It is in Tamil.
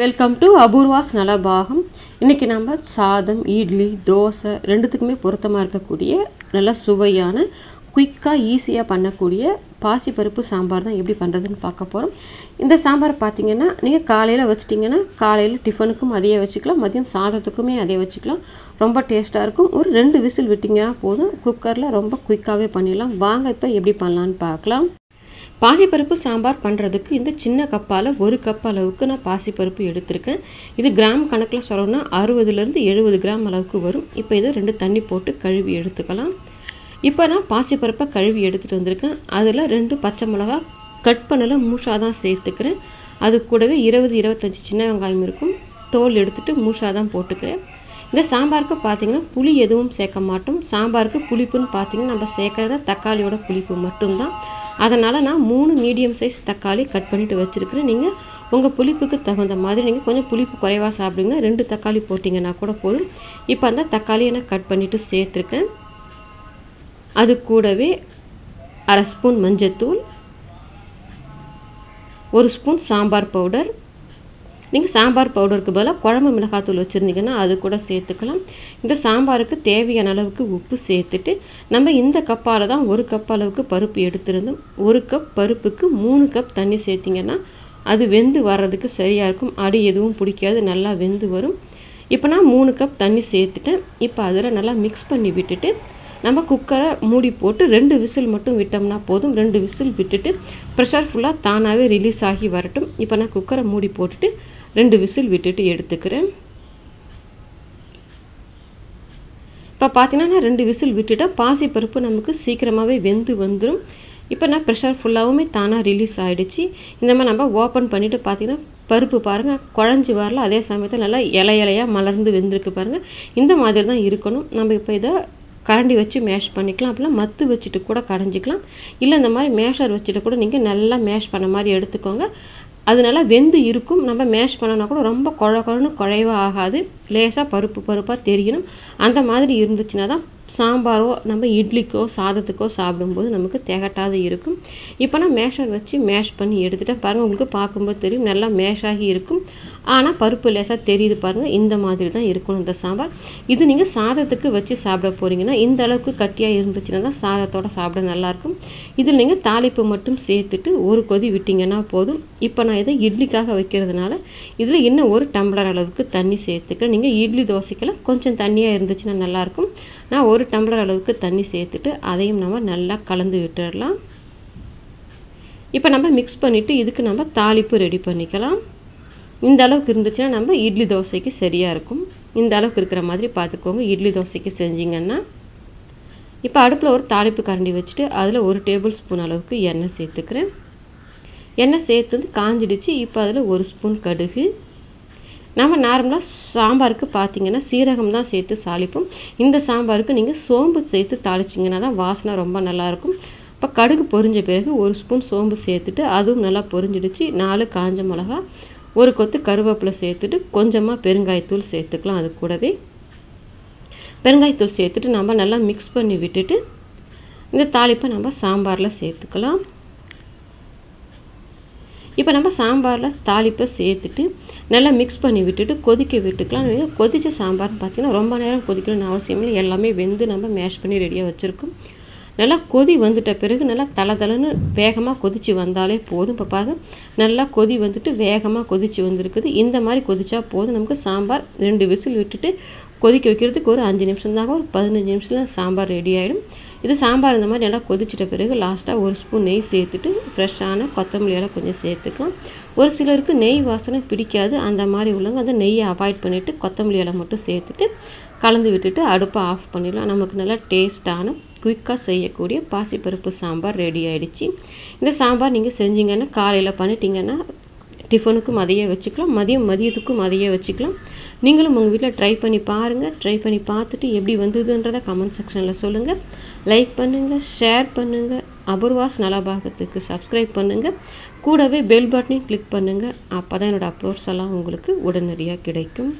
வெல்கம் டு அபூர்வாஸ் நலபாகம் இன்றைக்கி நம்ம சாதம் இட்லி தோசை ரெண்டுத்துக்குமே பொருத்தமாக இருக்கக்கூடிய நல்ல சுவையான குயிக்காக ஈஸியாக பண்ணக்கூடிய பாசிப்பருப்பு சாம்பார் தான் எப்படி பண்ணுறதுன்னு பார்க்க போகிறோம் இந்த சாம்பார் பார்த்தீங்கன்னா நீங்கள் காலையில் வச்சிட்டிங்கன்னா காலையில் டிஃபனுக்கும் அதையே வச்சுக்கலாம் மதியம் சாதத்துக்குமே அதே வச்சுக்கலாம். ரொம்ப டேஸ்ட்டாக இருக்கும். ஒரு ரெண்டு விசில் விட்டிங்கன்னா போதும். குக்கரில் ரொம்ப குயிக்காகவே பண்ணிடலாம். வாங்க இப்போ எப்படி பண்ணலான்னு பார்க்கலாம். பாசிப்பருப்பு சாம்பார் பண்ணுறதுக்கு இந்த சின்ன கப்பால் ஒரு கப் அளவுக்கு நான் பாசிப்பருப்பு எடுத்திருக்கேன். இது கிராம் கணக்கில் சொல்லணும்னா அறுபதுலேருந்து எழுபது கிராம் அளவுக்கு வரும். இப்போ இதை ரெண்டு தண்ணி போட்டு கழுவி எடுத்துக்கலாம். இப்போ நான் பாசிப்பருப்பை கழுவி எடுத்துகிட்டு வந்திருக்கேன். அதில் ரெண்டு பச்சை மிளகா கட் பண்ணல மூஷாக தான் சேர்த்துக்கிறேன். அது கூடவே இருபது இருபத்தஞ்சி சின்ன வெங்காயம் இருக்கும். தோல் எடுத்துகிட்டு மூஷாக தான் போட்டுக்கிறேன். இந்த சாம்பாருக்கு பார்த்தீங்கன்னா புளி எதுவும் சேர்க்க மாட்டோம். சாம்பாருக்கு புளிப்புன்னு பார்த்திங்கன்னா நம்ம சேர்க்குறது தக்காளியோட புளிப்பு மட்டும்தான். அதனால் நான் மூணு மீடியம் சைஸ் தக்காளி கட் பண்ணிவிட்டு வச்சுருக்கிறேன். நீங்கள் உங்கள் புளிப்புக்கு தகுந்த மாதிரி நீங்கள் கொஞ்சம் புளிப்பு குறைவாக சாப்பிடுங்க. ரெண்டு தக்காளி போட்டிங்கன்னா கூட போதும். இப்போ அந்த தக்காளியை நான் கட் பண்ணிவிட்டு சேர்த்துருக்கேன். அது கூடவே அரை ஸ்பூன் மஞ்சத்தூள் ஒரு ஸ்பூன் சாம்பார் பவுடர் நீங்கள் சாம்பார் பவுடருக்கு பதிலாக குழம்பு மிளகாத்தூள் வச்சுருந்தீங்கன்னா அது கூட சேர்த்துக்கலாம். இந்த சாம்பாருக்கு தேவையான அளவுக்கு உப்பு சேர்த்துட்டு நம்ம இந்த கப்பால் தான் ஒரு கப் அளவுக்கு பருப்பு எடுத்திருந்தோம். ஒரு கப் பருப்புக்கு மூணு கப் தண்ணி சேர்த்திங்கன்னா அது வெந்து வர்றதுக்கு சரியாக இருக்கும். அடி எதுவும் பிடிக்காது நல்லா வெந்து வரும். இப்போ நான் மூணு கப் தண்ணி சேர்த்துட்டேன். இப்போ அதில் நல்லா மிக்ஸ் பண்ணி விட்டுட்டு நம்ம குக்கரை மூடி போட்டு ரெண்டு விசில் மட்டும் விட்டோம்னா போதும். ரெண்டு விசில் விட்டுட்டு ப்ரெஷர் ஃபுல்லாக தானாகவே ரிலீஸ் ஆகி வரட்டும். இப்போ நான் குக்கரை மூடி போட்டுட்டு ரெண்டு விசில் விட்டுட்டு எடுத்துக்கிறேன். இப்போ பார்த்தீங்கன்னா நான் ரெண்டு விசில் விட்டுட்டேன். பாசிப்பருப்பு நமக்கு சீக்கிரமாகவே வெந்து வந்துடும் இப்போ நான் ப்ரெஷர் ஃபுல்லாகவுமே தானாக ரிலீஸ் ஆகிடுச்சு இந்த மாதிரி நம்ம ஓப்பன் பண்ணிவிட்டு பார்த்தீங்கன்னா பருப்பு பாருங்கள் குழஞ்சி வரல. அதே சமயத்தில் நல்லா இலை இலையாக மலர்ந்து வெந்திருக்கு பாருங்கள் இந்த மாதிரி தான் இருக்கணும். நம்ம இப்போ இதை கரண்டி வச்சு மேஷ் பண்ணிக்கலாம். அப்படிலாம் மத்து வச்சுட்டு கூட கடைஞ்சிக்கலாம். இல்லை இந்த மாதிரி மேஷர் வச்சுட்டு கூட நீங்கள் நல்லா மேஷ் பண்ண மாதிரி எடுத்துக்கோங்க. அது நல்லா வெந்து இருக்கும். நம்ம மேஷ் பண்ணனா கூட ரொம்ப குழ குழன்னு குழைவாக ஆகாது. லேசாக பருப்பு பருப்பாக தெரியணும். அந்த மாதிரி இருந்துச்சுன்னா தான் சாம்பாரோ நம்ம இட்லிக்கோ சாதத்துக்கோ சாப்பிடும்போது நமக்கு திகட்டாது இருக்கும். இப்போ நான் மேஷர் வச்சு மேஷ் பண்ணி எடுத்துகிட்டேன் பாருங்கள் உங்களுக்கு பார்க்கும்போது தெரியும். நல்லா மேஷ் ஆகி இருக்கும். ஆனால் பருப்பு லேசாக தெரியுது பாருங்கள் இந்த மாதிரி தான் இருக்கணும் இந்த சாம்பார். இது நீங்கள் சாதத்துக்கு வச்சு சாப்பிட போகிறீங்கன்னா இந்த அளவுக்கு கட்டியாக இருந்துச்சுன்னா தான் சாதத்தோடு சாப்பிட நல்லாயிருக்கும். இதில் நீங்கள் தாளிப்பு மட்டும் சேர்த்துட்டு ஒரு கொதி விட்டிங்கன்னா போதும். இப்போ நான் இதை இட்லிக்காக வைக்கிறதுனால இதில் இன்னும் ஒரு டம்ளர் அளவுக்கு தண்ணி சேர்த்துக்கிறேன். நீங்கள் இட்லி தோசைக்கெல்லாம் கொஞ்சம் தண்ணியாக இருந்துச்சுன்னா நல்லாயிருக்கும். நான் ஒரு டம்ளர் அளவுக்கு தண்ணி சேர்த்துட்டு அதையும் நம்ம நல்லா கலந்து விட்டுடலாம். இப்போ நம்ம மிக்ஸ் பண்ணிவிட்டு இதுக்கு நம்ம தாளிப்பு ரெடி பண்ணிக்கலாம். இந்த அளவுக்கு இருந்துச்சுன்னா நம்ம இட்லி தோசைக்கு சரியாக இருக்கும். இந்த அளவுக்கு இருக்கிற மாதிரி பார்த்துக்கோங்க. இட்லி தோசைக்கு செஞ்சிங்கன்னா இப்போ அடுப்பில் ஒரு தாளிப்பு கரண்டி வச்சுட்டு அதில் ஒரு டேபிள் ஸ்பூன் அளவுக்கு எண்ணெய் சேர்த்துக்கிறேன். எண்ணெய் சேர்த்து வந்து காஞ்சிடுச்சு. இப்போ அதில் ஒரு ஸ்பூன் கடுகு நம்ம நார்மலாக சாம்பாருக்கு பார்த்தீங்கன்னா சீரகம் தான் சேர்த்து சாளிப்போம் இந்த சாம்பாருக்கு நீங்கள் சோம்பு சேர்த்து தாளிச்சிங்கன்னா தான் வாசனை ரொம்ப நல்லாயிருக்கும். இப்போ கடுகு பொரிஞ்ச பிறகு ஒரு ஸ்பூன் சோம்பு சேர்த்துட்டு அதுவும் நல்லா பொரிஞ்சிடுச்சு. நாலு காஞ்ச மிளகா ஒரு கொத்து கருவேப்பிலை சேர்த்துட்டு கொஞ்சமாக பெருங்காயத்தூள் சேர்த்துக்கலாம் அது கூடவே. பெருங்காயத்தூள் சேர்த்துட்டு நம்ம நல்லா மிக்ஸ் பண்ணி விட்டுட்டு இந்த தாளிப்பை நம்ம சாம்பாரில் சேர்த்துக்கலாம். இப்போ நம்ம சாம்பாரில் தாளிப்பை சேர்த்துட்டு நல்லா மிக்ஸ் பண்ணி விட்டுட்டு கொதிக்க விட்டுக்கலாம். கொதித்த சாம்பார்னு பார்த்தீங்கன்னா ரொம்ப நேரம் கொதிக்கணும்னு அவசியம் இல்லை. எல்லாமே வெந்து நம்ம மேஷ் பண்ணி ரெடியாக வச்சுருக்கோம். நல்லா கொதி வந்துட்ட பிறகு நல்லா தலை தலைன்னு வேகமாக கொதித்து வந்தாலே போதும் இப்போ பாருங்க நல்லா கொதி வந்துட்டு வேகமாக கொதித்து வந்திருக்குது. இந்த மாதிரி கொதிச்சா போதும். நமக்கு சாம்பார் ரெண்டு விசில் விட்டுட்டு கொதிக்க வைக்கிறதுக்கு ஒரு அஞ்சு நிமிஷம் தாங்க ஒரு பதினஞ்சு நிமிஷத்தில் சாம்பார் ரெடி ஆகிடும் இது சாம்பார் இந்த மாதிரி நல்லா கொதிச்சிட்ட பிறகு லாஸ்ட்டாக ஒரு ஸ்பூன் நெய் சேர்த்துட்டு ஃப்ரெஷ்ஷான கொத்தமல்லி எல்லாம் கொஞ்சம் சேர்த்துக்கலாம். ஒரு சிலருக்கு நெய் வாசனை பிடிக்காது. அந்த மாதிரி உள்ளவங்க அந்த நெய்யை அவாய்ட் பண்ணிவிட்டு கொத்தமல்லி எல்லாம் மட்டும் சேர்த்துட்டு கலந்து விட்டுட்டு அடுப்பை ஆஃப் பண்ணிடலாம். நமக்கு நல்லா டேஸ்ட்டான குயிக்காக செய்யக்கூடிய பாசிப்பருப்பு சாம்பார் ரெடி ஆகிடுச்சு இந்த சாம்பார் நீங்கள் செஞ்சீங்கன்னா காலையில் பண்ணிட்டீங்கன்னா டிஃபனுக்கும் அதையே வச்சுக்கலாம். மதியம் மதியத்துக்கும் அதையே வச்சுக்கலாம். நீங்களும் உங்கள் வீட்டில் ட்ரை பண்ணி பாருங்கள் ட்ரை பண்ணி பார்த்துட்டு எப்படி வந்ததுன்றதை கமெண்ட் செக்ஷனில் சொல்லுங்கள் லைக் பண்ணுங்கள் ஷேர் பண்ணுங்கள் அபூர்வாஸ் நலபாகத்துக்கு சப்ஸ்கிரைப் பண்ணுங்கள் கூடவே பெல் பட்டனையும் கிளிக் பண்ணுங்கள் அப்போ தான் என்னோடய அப்லோட்ஸ் எல்லாம் உங்களுக்கு உடனடியாக கிடைக்கும்.